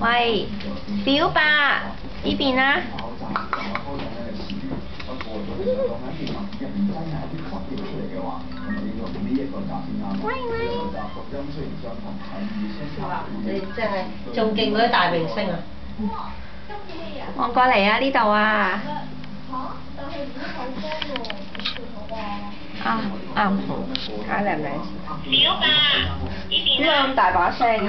喂，表白呢邊啦。喂喂。你真係仲勁過啲大明星啊！望過嚟啊！呢度啊。啊啱，睇靚唔靚？表白呢邊啊。咁大把聲？